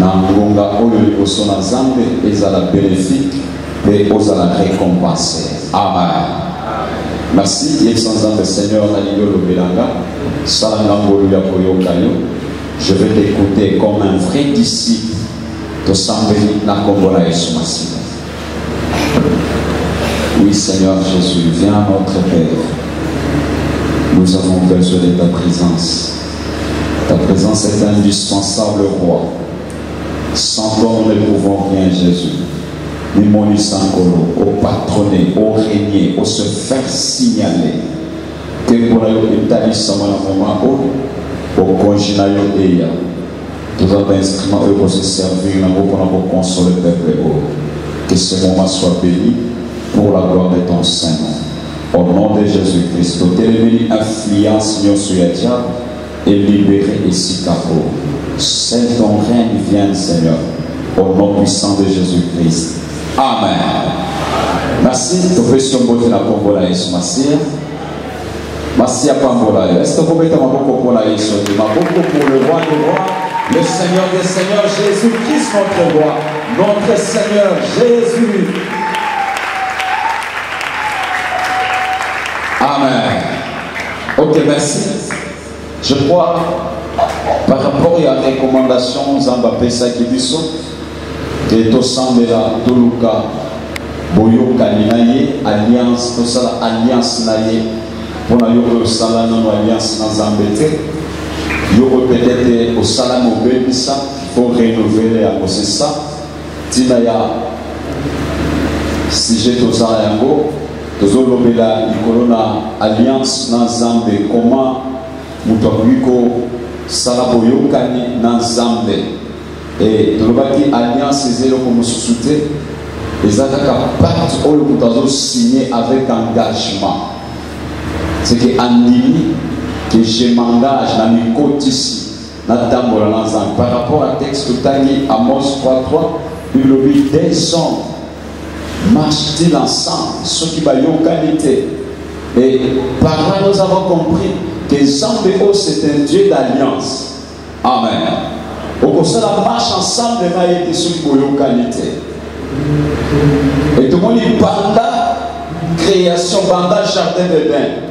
Na ngonga oyo liboso na Nzambe ezala benefique pe ozala recompense. Amen. Merci yebisa Nzambe Seigneur na lingi olobela nga sala nga ngolu ya koyoka yo je vais t'écouter comme un vrai disciple tosambeli na nkombo na Yesu Masiya. Oui, Seigneur Jésus, viens à notre Père. Nous avons besoin de ta présence. Ta présence est indispensable, Roi. Sans toi, nous ne pouvons rien, Jésus. Mimonisa Nkolo, au patronner, au régner, au se faire signaler. Te mpo na yo etalisama na moma oyo bokonzi na yo eya toza bainstrument oyo kose servir nango mpona kokonsole peuple oyo que ce moment soit béni pour la gloire de ton saint nom Au nom de Jesus Christ, totelemeli influence nyonso ya diable et libere esika po. Saint ton règne vienne Seigneur. Au nom puissant de Jesus Christ. Amen. Merci, topesi yo mbote na kombo na Yesu Masiya. Masiya pambola yo. Est-ce tokobeta maboko mpo na Yesu? Maboko pour le roi des rois, le Seigneur des seigneurs, Jésus-Christ notre roi, notre Seigneur Jésus. Amen. Ok, merci. Je crois, par rapport à la recommandation, Zamba Pesa qui dit ça, et tout semble là, tout le cas, boyokani na ye alliance tosala alliance na ye mpo na yo oyo osala nano alliance na nzambe te yo oyo peut-être osala mobebisa fo renouveler yango c'est ça Tina ya sujet toza na yango tozolobela likolo na alliance na Nzambe, comment moto akoki kosala boyokani na Nzambe. E, tolobaki alliance eza eloko mosusu te, eza kaka pacte oyo moto azosigne avec engagement, seke andimi que je m'engage na mikotisi natambola na nzambe par rapport à texte totangi amos 33 bilobi des hommes marche-t-il ensemble soki bayokani te et par là nous avons compris que nzambe oyo oh, c'est un dieu d'alliance amen okosala marche ensemble na ye te soki boyokani te etomoni banda création banda jardin de bain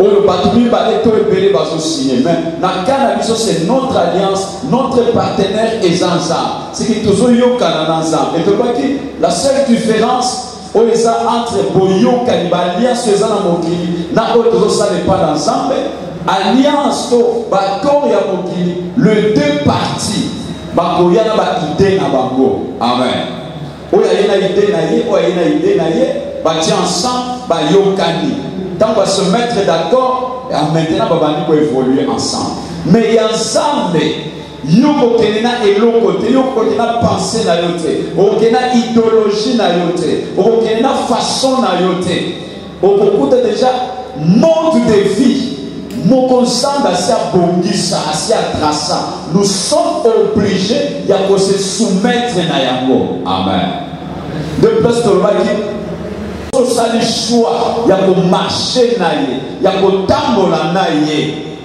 oyo bato mibale to ebele bazosigne me na ka na biso c'est notre alliance notre partenaire eza nzambe siki tozoyokana na nzambe etobaki la seule différence oyo eza entre boyokani baalliance eza na mokili na oyo tozosala epa na nzambe alliance to bacor ya mokili le deux partie bakoya na baide na bango amen oyo aye na ide na ye oyo aye na ide na ye batie ensemble bayokani ntango ba se mettre d'accord ya maintenant babandi koévolue ensemble mais ya nzambe yo kokende na eloko te yo kokende na pense na yo te okokende na idéologie na yo te okokende na façon na yo te okokuta deja mode de vie moko nzambe asi abongisa asi atrasa nous sommes oblige ya kose soumettre na yango amen de place tolobaki osali choix ya komarche na ye ya kotambola na ye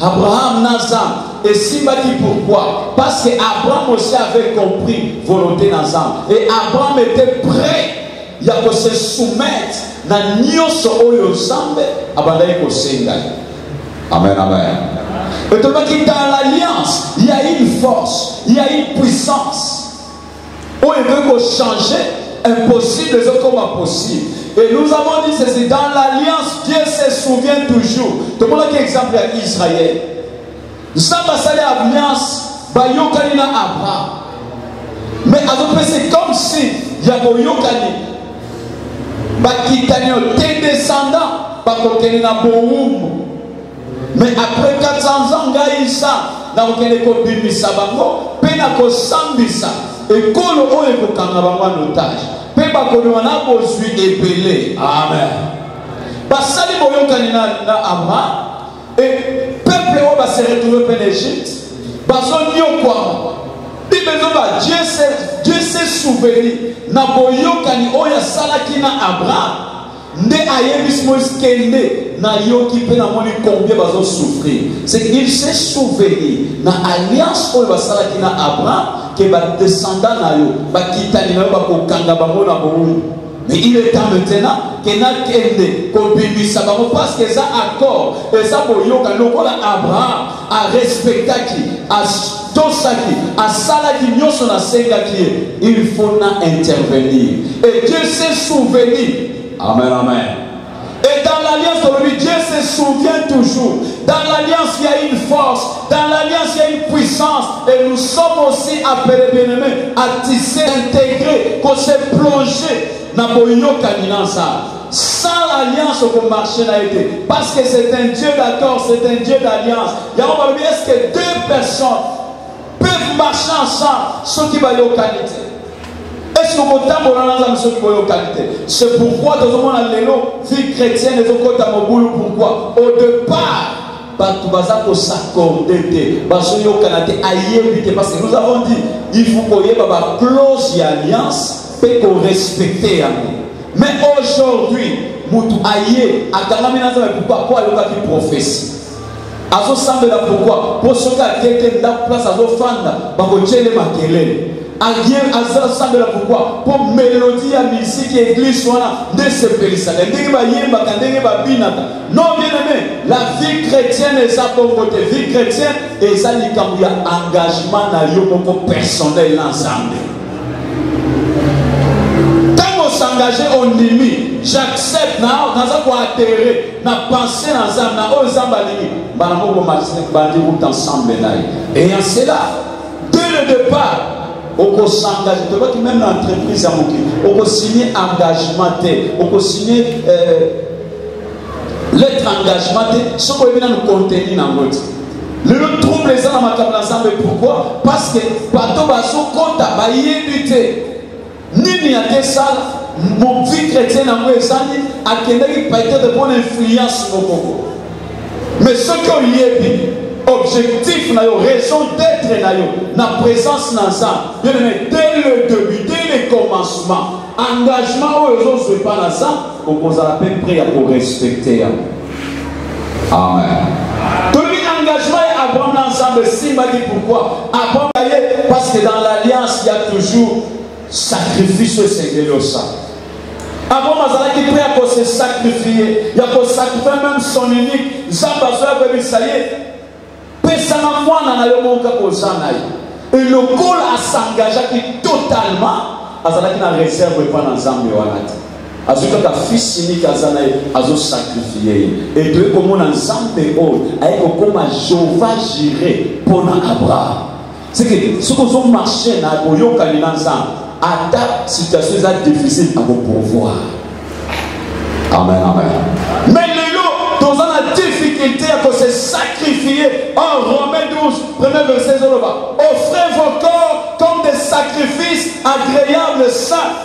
Abraham na Nzambe esimbaki pourquoi parce que Abraham aussi avait compris volonté na Nzambe et Abraham était prêt ya ko se soumettre na nyonso oyo Nzambe abandaki kosenga ye amen amen etobaki dans l'alliance il y a une force il y a une puissance oyo ekoki kochange impossible ezokoma possible et nous avons dit ceci dans l'alliance dieu se souvient toujours tomonaki exemple ya israel nzambe asali alliance bayokani na abraham mais azopesi comme si ya boyokani bakitani yo te descendant bakokende na bowumbu Mais après 400 ans, ngai sa, na kokende kobimisa bango, pe na kosambisa ekolo oyo ekokanga bango en otage. Pe bakolima na bozwi ebele. Amen. Basali boyokani na, na Abraham, et peuple oyo base retrouve pe na Egypte, bazonyokwama. Bible ezoba Dieu s'est souvenu na boyokani oyo asalaki na Abraham. nde ayebisi moïse kende nayoki mpe namoni combien bazosouffrir c'est qu'il se souvenir na alliance oyo basalaki na abraham ke badescendant na yo bakitani na yo bakokanga bango na boumbu mais il est temps maintenant ke nakende kobimisa bango parce que eza accord eza boyoka lokola abraham arespectaki atosaki asalaki nyonso nasengaki ye il faut na intervenir et dieu se souvenir Amen, amen. Et dans l'alliance aujourd'hui, Dieu se souvient toujours. Dans l'alliance, il y a une force. Dans l'alliance, il y a une puissance. Et nous sommes aussi appelés, bien à tisser, intégrer, qu'on se plonger dans sala alliance oko marche na ye te parce que c'est un dieu d'accord c'est un dieu d'alliance yango balobi est ce que deux personnes peuvent marcher ensemble soki bayokani te esi okotambola na nzambe soki boyokani te c'est pourquoi tozomona lelo vie chrétienne ezokota mobulu pourquoi au départ bato baza kosakorde te bazoyokana te ayebi te parce que nous avons dit il faut koyeba baclose ya alliance mpe korespecte yango Mais aujourd'hui, mutu aye akangami na Nzambe pourquoi? Po ayokaki prophetie. azosambela pourkui mpo soki atie te ndako place azofanda bakotyele makelele azosambela pourkui mpo melodi ya misiki eglise wana nde esepelisaka ndenge bayembaka ndenge babinaka non bien aime la vie chrétienne eza bongo te vie chrétienne eza likambo ya engagement na yo moko personnel na nzambe ntango osengage ondimi j'accepte na naza koatere na pense na nzambe na oyo nzambe alingi mbala moko bandi route ensemble na ye et en cela dès le départ okosengage tolobaki meme na entreprise ya mokili okosigne engagement te okosigne euh, lettre engagement te soki oyebi nanu konteni nango te lelo trouble eza na makambo na nzambe pourkoi parce que bato bazokota bayebi te nini akesala movi chrétien yango ezali akendaki paitete mpo na influence mokoko mais soki oyebi objectif na yo raison d'être na yo na présence na nzambe bien aimé dès le début dès le commencement engagement oyo ozozwa epa na nzambe okozala mpe prêt ya korespecte yango Amen. Toyebi engagement ya Abraham na Nzambe esimbaki pourquoi? Abraham aye parce que dans l'alliance il y a toujours sacrifice oyo esengeli osala. Abraham azalaki prêt ya ko se sacrifier, ya ko sacrifier même son unique. Nzambe azoya koyebisa ye Pesaka mwana na yo moko kaka oza na ye. Et lokola asangajaki totalement, azalaki na reserve epai na Nzambe wana te. azwi kaka fils unique aza na ye azosakrifie ye etoye komona nzambe oyo aye kokoma jehova jire mpo na abraham Sekele, soki ozo marche na boyokani na Nzambe, ata situation eza difficile ako pouvoir. Amen, amen. Mais lelo toza na difficulté ya ko se sacrifier en Romains 12, premier verset ezoloba, offrez vos corps comme des sacrifices agréables, saints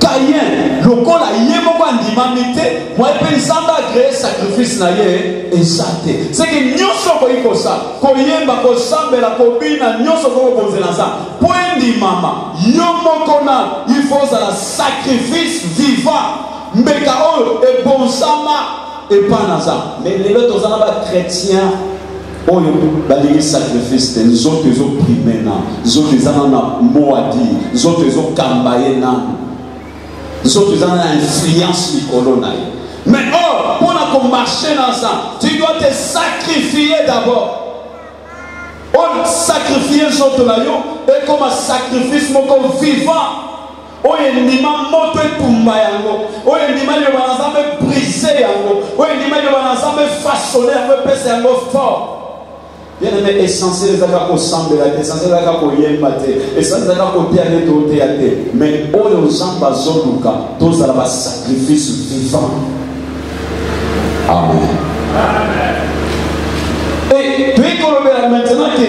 Caïn, lokola ye moko andimami te, moye mpe Nzambe agree sacrifice na ye eza te. Seke nyonso okoki kosala, koyemba, kosambela, kobina, nyonso okoki kobonzela Nzambe mpo endimama. Yo moko na il faut ozala sacrifice vivant, mbeka oyo ebonzama epai na Nzambe. Mais lelo toza na ba chretien oyo balingi sacrifice te nzoto ezoprime na nzoto eza na na moadi nzoto ezokamba ye nanu nzoto eza na influence likolo na ye mais or oh, mpo na komarche na za tu dois te sacrifier d'abord oyo oh, sacrifie nzoto na yo ekoma sacrifice moko vivant oyo endima moto etumba yango oyo endima liloba na nzambe brise yango oyo endima liloba na nzambe fasone yango epesa yango fort bien aimé essentiel ezalaka kosambela te essentiel ezalaka koyemba te essentiel ezalaka koteya nde toteya te mais oyo nzambe azoluka tozala basacrifice vivant amen toyei kolobela maintenant ke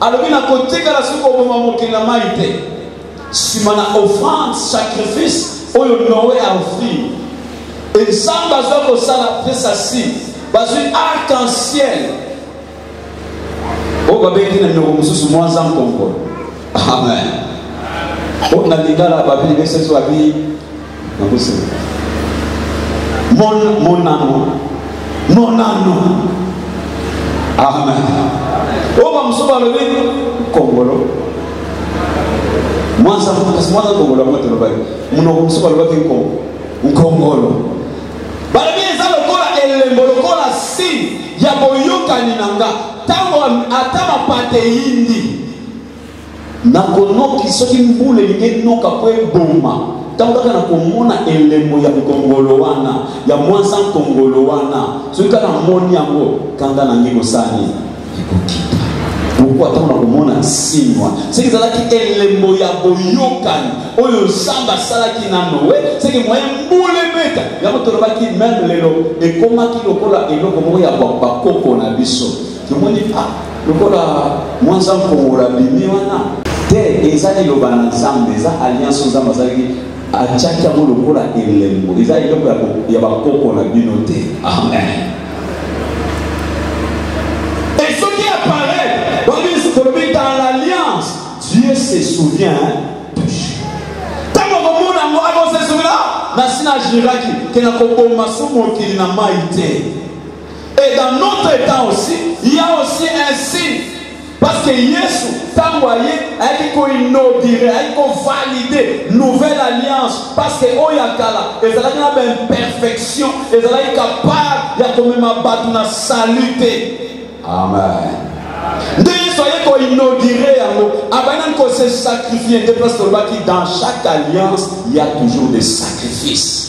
Alobi, Nakotikala soki koboma mokili na mai te. Nsima na offrande, sacrifice oyo Noe a offrir, ensemble azwa kosala pesa si bazwi arc en ciel oyo babeti na minoko mosusu mwa zankongo amen mpo na lingala babeli beseso abi Nakosenga. Mon, mon amour. Mon amour. Amen. Oyo bamosusu balobi kongolo mwanza kasi mwanza kongolo yango tolobaki monoko mosusu balobaki nkongo nkongolo balobi eza lokola elembo lokola sini ya boyokani na nga ntango ata mapata eyindi Nakonoki soki mbula elingi enoka mpo eboma ntango kaka na komona elembo ya nkongolo wana ya mwanza nkongolo wana soki kaka namoni yango kanda nangi kosani ekokita pourkui ntango na komona nsinwa seke ezalaki elembo ya boyokani oyo nzambe asalaki na noe seke moye mbula ebeta yango tolobaki meme lelo ekomaki lokola eloko moko ya bakoko na biso tomoni a ah, lokola mwanza nkongola bimi wana te eza liloba na nzambe eza alliance nzambe azalaki atyaki yango lokola elembo eza eloko ya bakoko na bino te amen esoki aparet tolobi dans l'alliance dieu se souvient ntango komona yango akosesumela nasi na jiraki ke nakoboma so mokili na mai te Et dans notre temps aussi, il y a aussi un signe. Parce que Yesu, ntango aye ayaki koinaugure ayaki kovalide nouvelle alliance parce que oyo ya kala ezalaki na baimperfection ezalaki capable ya komema bato na salu te amen nde yesu aye koinaugure yango abandi nani kose sacrifie nde place tolobaki dans chaque alliance il y a toujours des sacrifices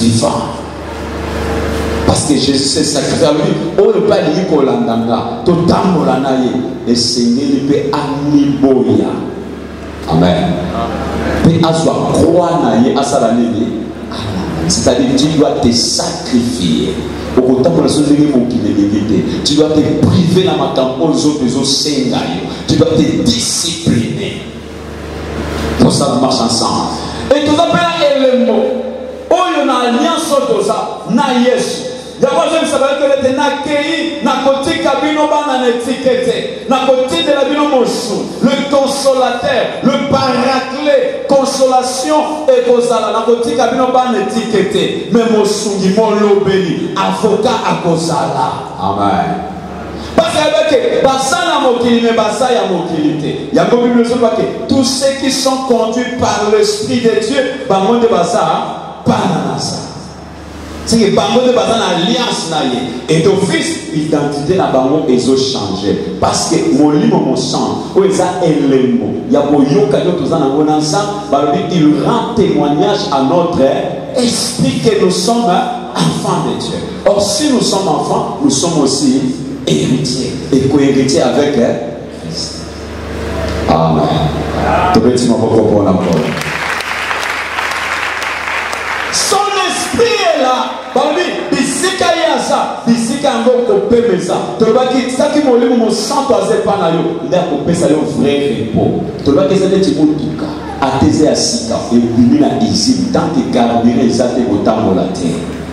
vivant parce que jésus se sacrifie alobi oyo mpe alingi kolanda nga totambola na ye esengeli mpe amiboya amen mpe azwa kroi na ye asala nini c'est-à-dire tu dois te sacrifier okotambola so ndenge mokili elingi te tu dois te prive na makambo oyo nzoto ezosenga yo tu dois te discipline tosala marche ensemble e toza mpe na elembo oyo na alliance oyo toza na yesu yango azongisaka yo tele te nakei nakotika bino bana na etike te nakotindela bino mosu le consolateur le paracle consolation ekozala nakotika bino bana etike te me mosungi molobeli avoka akozala amen Parce ayebaki baza na mokili me baza ya mokili te yango bible ezobaki tous ceux qui sont conduits par l'esprit de dieu bango nde baza bana na za seke bango nde baza na alliance na ye et office identité na bango ezochange parce que molimo mosantu oyo eza elembo ya koyoka yo toza na yango na nsa balobi il rend témoignage à notre esprit que nous sommes enfants de dieu Or, si nous sommes enfants, nous sommes aussi héritiers et co-héritiers avec Christ. Amen. Te petit mon propre pour la Son esprit est là. Bambi, bisika yaza, bisika yango kopemeza. Tolobaki saki molimo mosanto aza epa na yo nde akopesa yo vrai repos. Tolobaki eza neti motuka ateze ya sika ebimi na izine tant que carburant eza te kotambola te.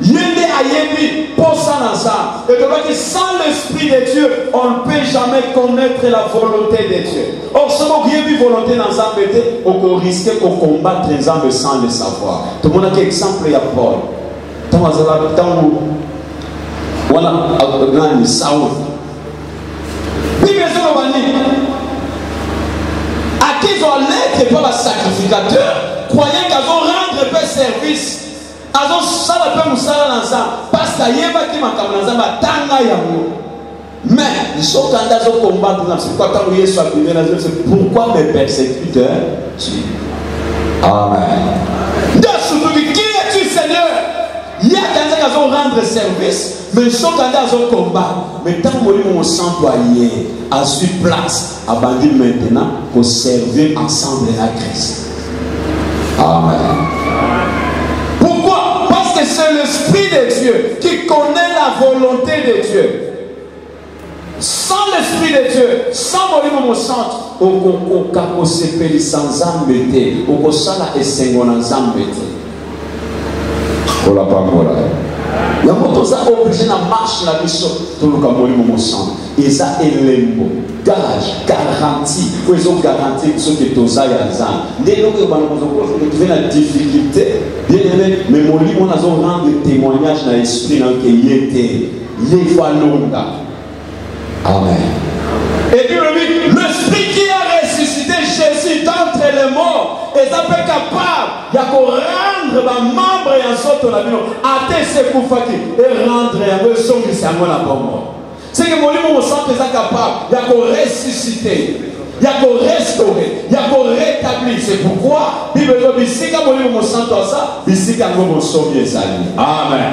Ye nde ayebi posa naza. Elobaki sans l'esprit de Dieu, on ne peut jamais connaître la volonté de Dieu. Or soki oyebi volonté na Nzambe te, okoriske kocombattre Nzambe sans le savoir. Tomonaki exemple ya Paul. Ntango azalaki ntango wana nani Saul. Bible ezoloba nini? Akizwa lettre mpo ba sacrificateur, croyant qu'azo rendre pe service azosala mpe mosala na nzambe parce ayebaki makambo na nzambe atanga yango mais nzokande azokombata na sikoa ntango yesu abimela azose pourquoi me persécute amen nde asutuki qui es tu seigneur ye akanzaki azorendre service mais nzokande azokomba mais ntango molimo mosantu aye azwi place abandi maintenant ko servir ensemble na Christ. Amen. Pourquoi Parce que c'est l'Esprit de Dieu qui connaît la volonté de Dieu. Sans l'Esprit de Dieu, sans molimo mosantu, okokoka kosepelisa Nzambe te, okosala esengo na Nzambe te. Kola pambola. Yango toza oblige na marche na biso toluka molimo mosantu eza elembo gage garanti oyo ezo garanti biso ke toza ya nzambe nde eloko ebana kozokoretrouve na difficulté bien aimé mais molimo nazo rendre témoignage na esprit na yo ke ye te ye fo alonga Amen. Et puis le dit, l'esprit qui a ressuscité Jésus d'entre les morts est pas capable de rendre ba membre ya nzoto na bino ate esekufaki erendre yango esongisa yango na bombo seke molimo mosantu eza capable ya koressuscite ya korestore ya koretablir c'est pourquoi bible ezo bisika molimo mosantu aza bisika yango bonsomi ezali amen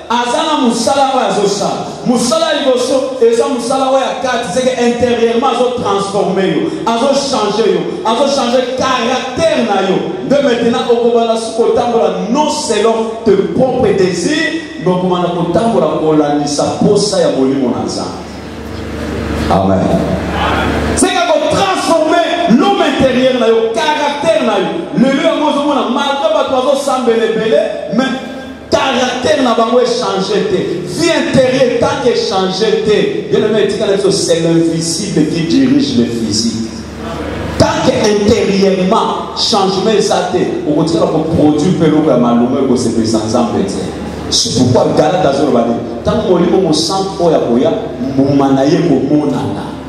aza na mosala oyo azosala mosala ya liboso eza mosala oyo ya kati seke interieurement azotransforme yo azochange yo azochange caractère na yo nde maintenant okobanda su kotambola non selon te propre désir me okomanda kotambola kolandisa mposa ya molimo na nzambe amen seke kotransforme l'homme intérieur na yo caractère na yo lelo yango ozomona malgre bato bazosambela ebele mais caractère na bango echange te vie intérieure tant echange te bien aimé etika na biso c'est l'invisible qui dirige le physique tant que intérieurement changement eza te okotikala koproduit mpe eloko ya malongo ekosepelisa nzambe te c'est pourquoi galate azoloba nini ntango molimo mosantu oyo akoya mbuma na ye komonana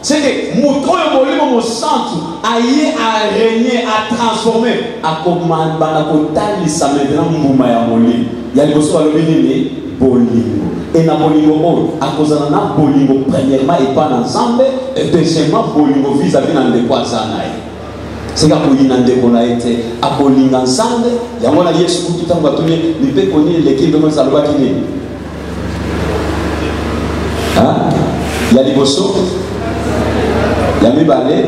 C'est que moto oyo molimo mosantu aye aregne atransforme akomanda kotalisa maintenant mbuma ya molimo ya liboso balobi nini bolingo e na bolingo oyo akozala na bolingo premièrement epai na nzambe e deuxièmement bolingo vis-à-vis na ndeko aza na ye seke akoyina ndeko na ye te akolinga nzambe yango na yesu kutu ntango batuni mibeko nini eleki mpe mosi alobaki nini ya liboso ya mibale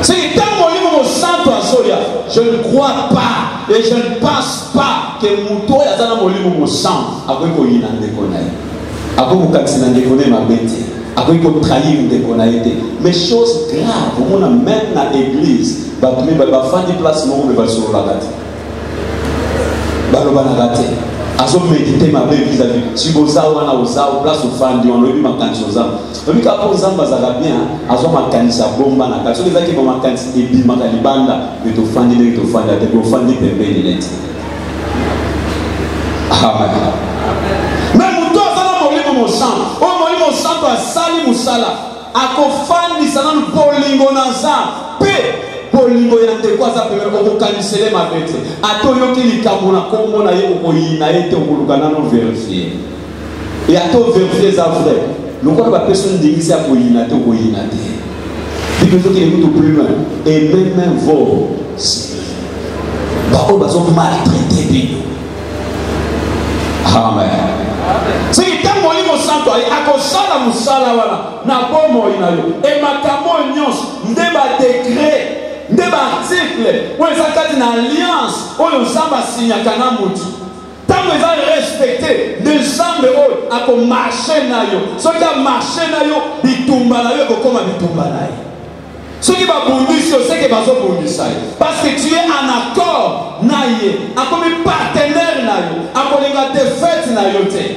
seke ntango molimo mosantu azoya je ne crois pas et je ne pense pas ke moto oyo aza na molimo mosantu akoki koyina ndeko na ye akoki kokanisela ndeko ne mabe te akoki kotrahir ndeko na ye te mais chose grave omona meme na église bato mibale bafandi place moko me basololaka te balobanaka te azomedite mabe vizavi soki oza wana oza place ofandi wana oyebi makanisi oza oyebi kaka mpo nzambe azalaka bien azwa makanisi abomba na kati soki ezaki bamakanisi ebimaka libanda me tofandi ndenge tofandi ate ofandi pembeni neti amen me moto aza na molimo mosanto oyo molimo mosanto asali mosala akofandisa nanu bolingo na za mpe bolingo ya ndeko aza pemene okokanisele mabe te ata oyoki likambo na nkombo na ye okoyina ye te okoluka nano verifie Et attends, vérifier ça vrai. Lokola ba personne ndingisi ya koyina te koyina te. Bible ezoki le kutu plus loin. Et même même vos baoyo bazo maltraite bino. Amen. soki ntango molimo santo aye akosala mosala wana na bomoi na yo e makambo oyo nyonso nde badegre nde baartikle oyo eza kati na alliance oyo nzambe asinyaka na motu Tango eza respecte nde Nzambe oyo ako marche na yo. Soki a marche na yo, bitumba na yo ekokoma bitumba na ye. soki babundisi yo seke bazobundisa yo parce que tu es en accord na ye akomi partenaire na yo akolinga defete na yo te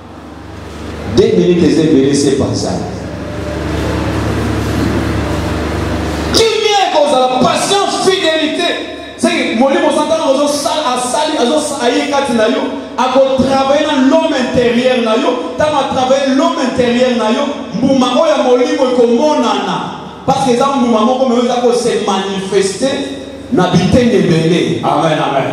Deux minutes eza ebele se panza. Kimia ekozala patience, fidelite. Seke molimo satana ozosala asali aye kati na yo akotravaille na l'homme intérieur na yo ntango atravaille l'homme intérieur na yo mbuma oyo ya molimo ekomonana parce que eza mbuma moko me oyo eza kose manifeste na biteni ebele amen amen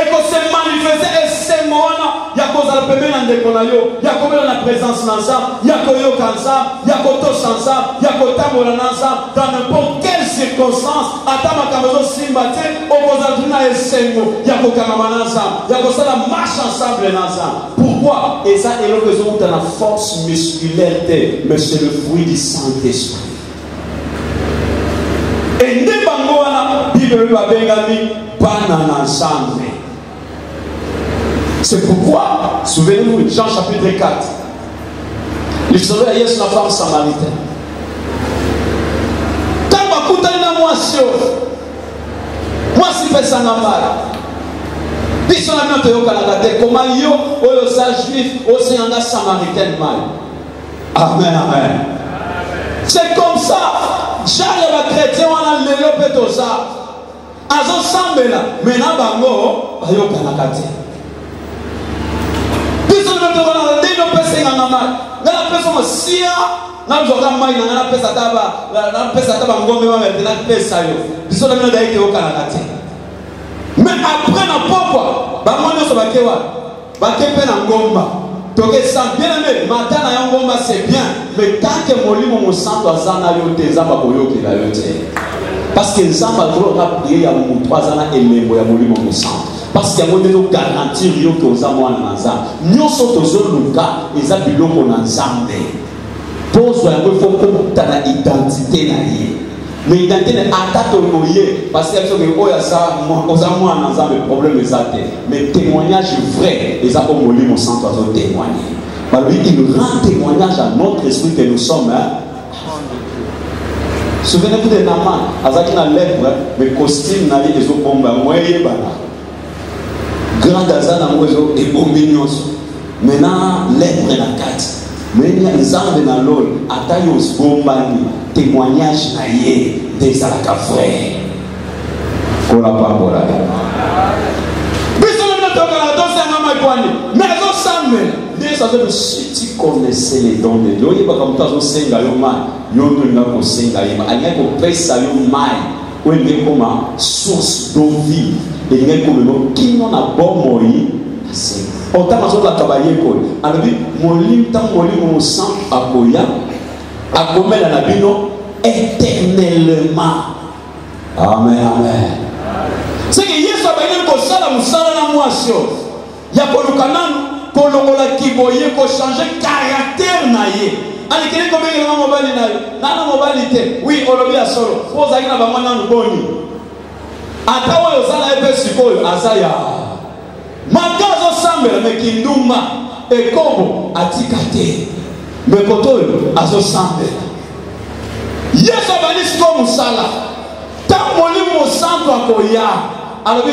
ekose manifeste esengo wana ya kozala pembeni na ndeko na yo ya kobela na presence na nzambe ya koyoka nzambe ya kotosa nzambe ya kotambola na nzambe dans n'importe quelle circonstance ata makambo ezosimba te okozala tuni na esengo ya kokangama na nzambe ya kosala marche ensemble na nzambe pourquoi eza eloko ezowuta na force musculaire te mais c'est le fruit du saint esprit e nde bango wana bibele babengami bana na nzambe c'est pourquoi souvenez-vous jean chapitre 4 lisolo ya yesu na femme samaritaine ntango bakutani na mwasi oyo mwasi pesanga mbala biso na bino toyokanaka te koma yo oyo oza juif osenganga samaritaine mai Amen, amen. C'est comme ça, genre ya bakretien wana lelo mpe toza azosambela me na bango bayokanaka te biso lelo tokolaka ndenge opesa enganga mai ngai napesa masiya nazwaka mai na ngai napesa ata bangombe bamete napesa yo biso na bino dai toyokanaka te mais après na pokwa bango nyonso bakewa Bake mpe na ngomba tokesa bien me mata na yo ngomba c'est bien mais tant que molimo mosanto aza na yo te nzambe akoyokela yo te parce que nzambe azoloka prie ya moto aza na elembo ya molimo mosanto parce yango nde togarantir yo ke oza mwana na nzambe nyonso tozoluka eza biloko na nzambe kozwa yango ifo kokuta na identité na ye na identité na ata toboye pasika biso ke oyo aza oza mwana nzambe problème eza te mais témoignage vrai eza oyo molimo santo azo témoigne balobi il rend témoignage à notre esprit que nous sommes hein? souvenez-vous de naman azalaki na lèpre mais costume na ye ezobomba yango eyebana grande aza nango ezo ebombi nyonso mena lepre na kati menya nzambe na lol ata yo obombani témoignage na ye nde ezalaka vrai kola pambola biso nde tokala tosanga makwani me azosambela nde yesu azobe siti connaisse les dons de dieu oyebaka moto azosenga yo mai yo nde olinga kosenga ye alingaki kopesa yo mai oyo elingaki koma source do vie elingaki komema kino na bomoi ntango azolaka bayekoli alobi molimo ntango molimo mosantu akoya akomela na bino éternellement amen amen seke yesu abandeli kosala mosala na mwasi oyo ya koluka nanu kolongola kiboye ko changer caractère na ye alikeli kobengela nga mobali na yo nana mobali te wi olobi ya solo po ozalaki na bango nanu boni ata oyo oza na ye mpe sikoyo aza ya maka azosambela me kindumba ekobo atika te me koto oyo azosambela yesu abandi sikoyo mosala ntango molimo mosantu akoya alobi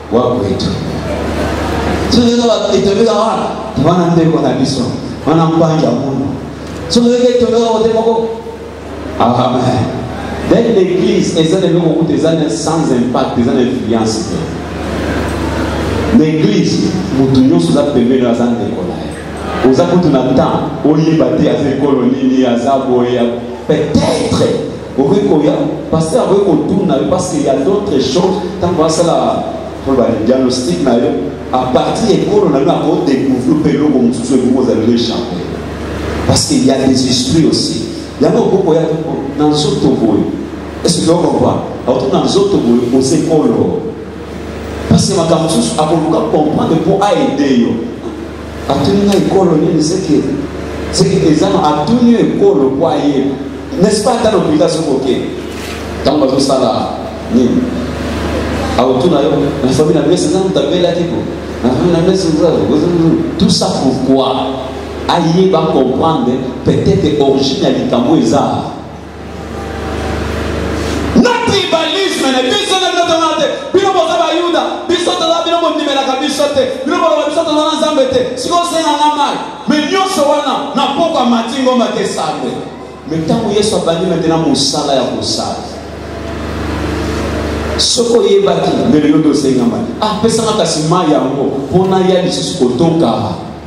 wakwetu sozozoitobika wana wana ndeko na biso wana mbanja muno sozozoka itobika kote moko amen then l'église eza na eloko kutu eza na sans impact eza na influence te na église motu nyonso oza pembeni aza ndeko na ye oza kutu na temps oyeba te aza ekolo nini aza boye peut-être okoki koya pasteur akoki kotuna yo parce que ya d'autres choses ntango asala oloba diagnostic na yo à partir ya ekolo na yo akodecouvrir mpe eloko mosusu ekoki kozala yo echampe parce que ya des esprits aussi yango okoki koya na nzoto boye ese tokokoa auto na nzoto boye oza ekolo parce que makambo mosusu akoluka comprendre mpo aide yo Atuni nga ekolo nini seke seke eza na atuni yo ekolo mpo ayeba n'est-ce pas ata na hôpital soki oke ntango bazosala nini aotuna yo na famille na mesa ntango tabelaki ko na famille na mesa tout ça pourquoi ayeba comprendre peut-être origine ya likambo eza na tribalisme na biso na bino tongana te bino boza bayuda biso toza bino bondimelaka biso te bino boloba biso toza na nzambe te sikoyo osenganga mai me nyonso wana na mpoko ya mati ngomba te sambe me ntango yesu abandi matena mosala ya kosala soki oyebaki mbele yo nde osenga mai apesaka ah, kasi mai yango mpo naya lisusu kotoka